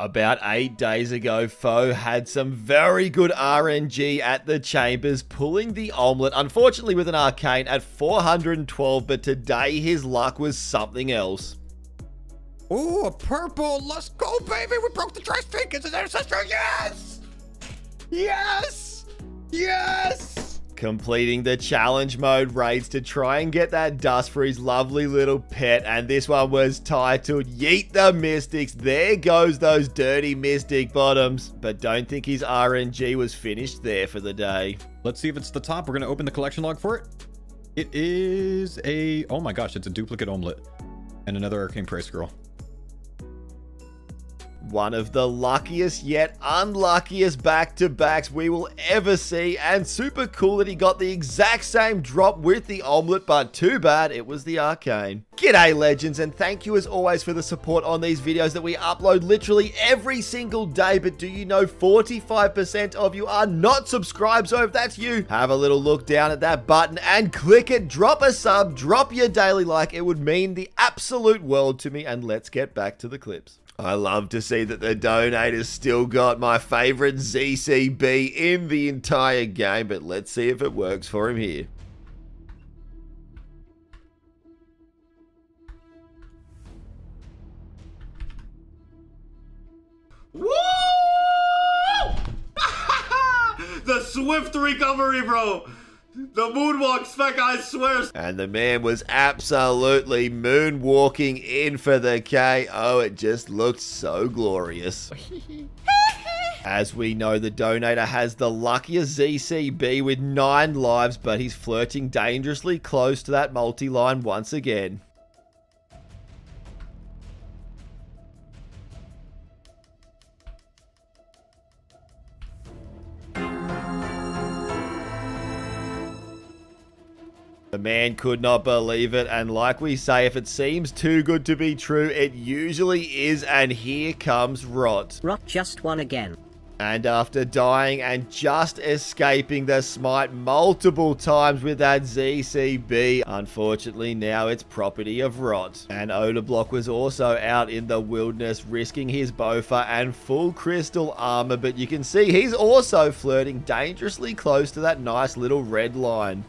About eight days ago, Faux had some very good RNG at the Chambers, pulling the Olmlet, unfortunately with an arcane at 412, but today his luck was something else. Ooh, a purple. Let's go, baby. We broke the trash fake. It's an ancestor. Yes! Yes! Yes! Completing the challenge mode raids to try and get that dust for his lovely little pet. And this one was titled Yeet the Mystics. There goes those dirty Mystic bottoms. But don't think his RNG was finished there for the day. Let's see if it's the top. We're going to open the collection log for it. It is a... Oh my gosh, it's a duplicate Olmlet. And another Arcane Prayer Scroll. One of the luckiest yet unluckiest back-to-backs we will ever see and super cool that he got the exact same drop with the Olmlet but too bad it was the arcane. G'day legends and thank you as always for the support on these videos that we upload literally every single day but do you know 45% of you are not subscribed so if that's you have a little look down at that button and click it drop a sub drop your daily like it would mean the absolute world to me and let's get back to the clips. I love to see that the donators still got my favorite ZCB in the entire game, but let's see if it works for him here. Woo! the swift recovery, bro. The moonwalk spec, I swear. And the man was absolutely moonwalking in for the K. Oh, it just looked so glorious. As we know, the donator has the luckiest ZCB with 9 lives, but he's flirting dangerously close to that multi-line once again. The man could not believe it, and like we say, if it seems too good to be true, it usually is, and here comes Rot. Rot just won again. And after dying and just escaping the smite multiple times with that ZCB, unfortunately now it's property of Rot. And Odablock was also out in the wilderness risking his Bofa and full crystal armor, but you can see he's also flirting dangerously close to that nice little red line.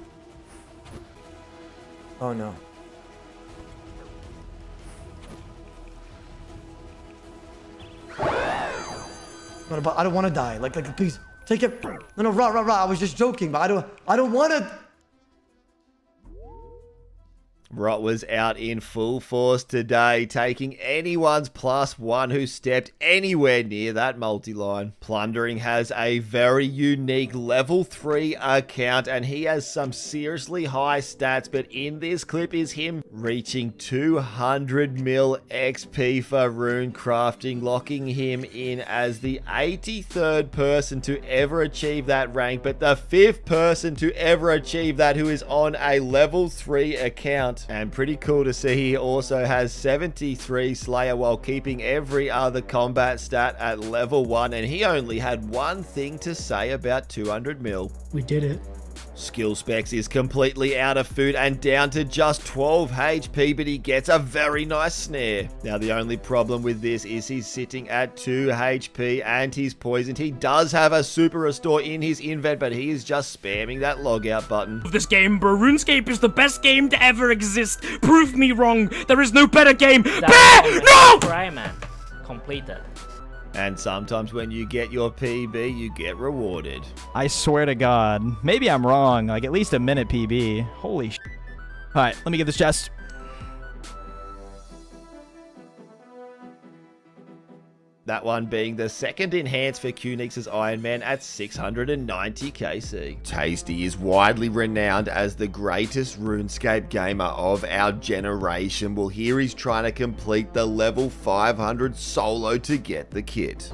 Oh no. I don't want to die. Like, like, please take it. No, no, rah, rah, rah. I was just joking, but I don't, I don't want to. Rot was out in full force today, taking anyone's plus one who stepped anywhere near that multi-line. Plundering has a very unique level 3 account and he has some seriously high stats, but in this clip is him reaching 200 mil XP for rune crafting, locking him in as the 83rd person to ever achieve that rank, but the 5th person to ever achieve that who is on a level 3 account. And pretty cool to see he also has 73 Slayer while keeping every other combat stat at level 1. And he only had one thing to say about 200 mil. We did it. Skill Specs is completely out of food and down to just 12 HP, but he gets a very nice snare. Now, the only problem with this is he's sitting at 2 HP and he's poisoned. He does have a super restore in his invent, but he is just spamming that logout button. This game, bro, RuneScape is the best game to ever exist. Prove me wrong. There is no better game. Bear! No! Right, man. Completed. And sometimes when you get your PB, you get rewarded. I swear to God. Maybe I'm wrong. Like, at least a minute PB. Holy sh... Alright, let me get this chest. That one being the second enhance for Qneeks's Iron Man at 690 KC. Tasty is widely renowned as the greatest RuneScape gamer of our generation. Well, here he's trying to complete the level 500 solo to get the kit.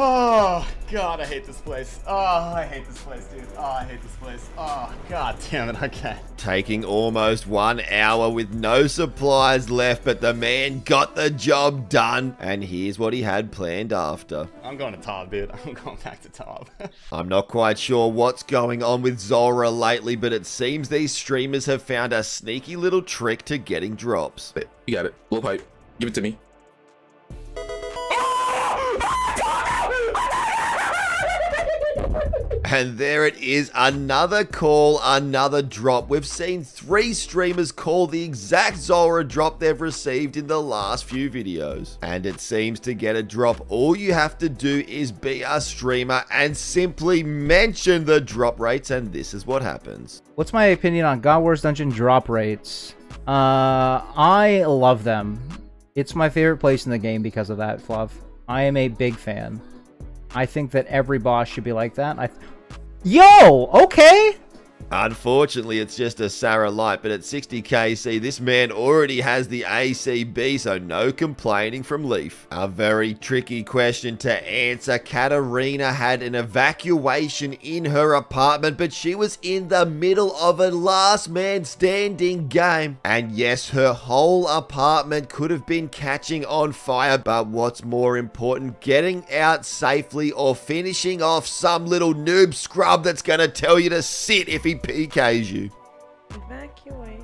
Oh god, I hate this place. Oh, I hate this place, dude. Oh, I hate this place. Oh god damn it, okay. Taking almost one hour with no supplies left, but the man got the job done. And here's what he had planned after. I'm going to top, dude. I'm going back to top. I'm not quite sure what's going on with Zulrah lately, but it seems these streamers have found a sneaky little trick to getting drops. You got it. Blow pipe. Give it to me. And there it is, another call, another drop. We've seen three streamers call the exact Zulrah drop they've received in the last few videos. And it seems to get a drop, all you have to do is be a streamer and simply mention the drop rates, and this is what happens. What's my opinion on God Wars Dungeon drop rates? Uh, I love them. It's my favorite place in the game because of that, Fluff. I am a big fan. I think that every boss should be like that. I Yo, okay. Unfortunately, it's just a Sarah Light, but at 60kc, this man already has the ACB, so no complaining from Leaf. A very tricky question to answer. Katerena had an evacuation in her apartment, but she was in the middle of a last man standing game. And yes, her whole apartment could have been catching on fire, but what's more important, getting out safely or finishing off some little noob scrub that's going to tell you to sit if he PKs you. Evacuate.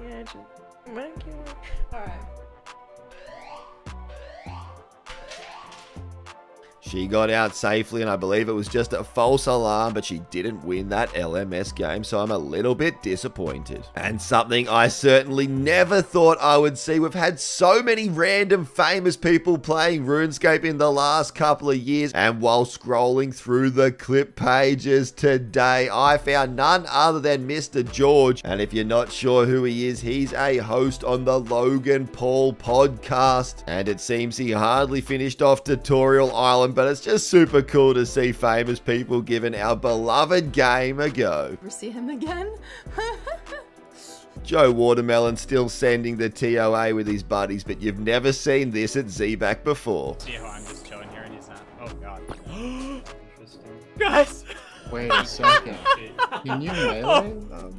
She got out safely, and I believe it was just a false alarm, but she didn't win that LMS game, so I'm a little bit disappointed. And something I certainly never thought I would see. We've had so many random famous people playing RuneScape in the last couple of years, and while scrolling through the clip pages today, I found none other than Mr. George. And if you're not sure who he is, he's a host on the Logan Paul podcast. And it seems he hardly finished off Tutorial Island, but it's just super cool to see famous people giving our beloved game a go. Ever see him again? Joe Watermelon still sending the TOA with his buddies, but you've never seen this at Zebak before. See how I'm just chilling here and he's not. Oh god. Interesting. Guys! Wait a second. Can you oh. melee? Oh,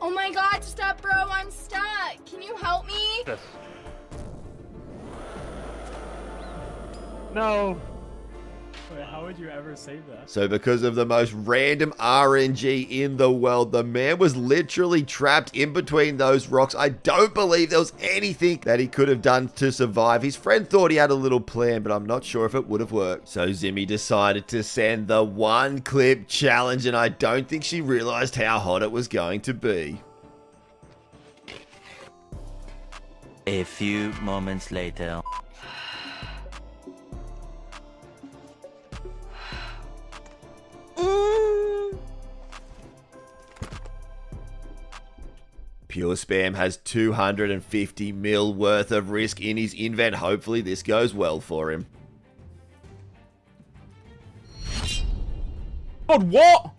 oh my god, stop, bro. I'm stuck. Can you help me? No. Wait, how would you ever save that? So because of the most random RNG in the world, the man was literally trapped in between those rocks. I don't believe there was anything that he could have done to survive. His friend thought he had a little plan, but I'm not sure if it would have worked. So Zimmy decided to send the one clip challenge, and I don't think she realized how hot it was going to be. A few moments later. Pure Spam has 250 mil worth of risk in his invent. Hopefully this goes well for him. God, what?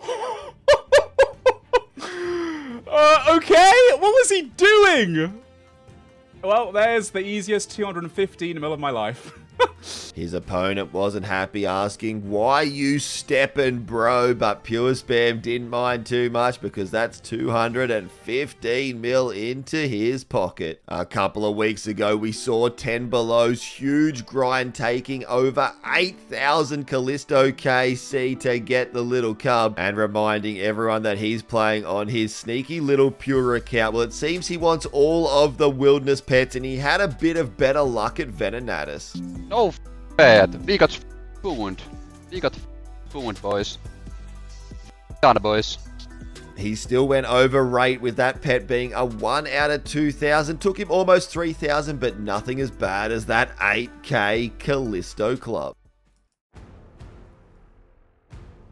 uh, okay, what was he doing? Well, there's the easiest 215 mil of my life. His opponent wasn't happy, asking, Why you stepping, bro? But Pure Spam didn't mind too much because that's 215 mil into his pocket. A couple of weeks ago, we saw 10 Below's huge grind taking over 8,000 Callisto KC to get the little cub and reminding everyone that he's playing on his sneaky little Pure account. Well, it seems he wants all of the wilderness pets and he had a bit of better luck at Venenatus. Oh, bad. We got spooned. We got spooned, boys. Done, boys. He still went over rate with that pet being a 1 out of 2,000. Took him almost 3,000, but nothing as bad as that 8k Callisto Club.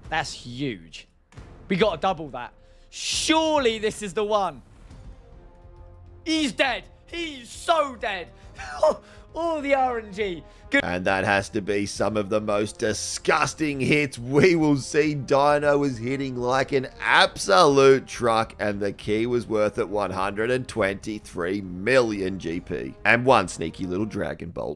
That's huge. We got to double that. Surely this is the one. He's dead. He's so dead. All the RNG. Good. And that has to be some of the most disgusting hits we will see. Dino was hitting like an absolute truck, and the key was worth it 123 million GP. And one sneaky little Dragon Bolt.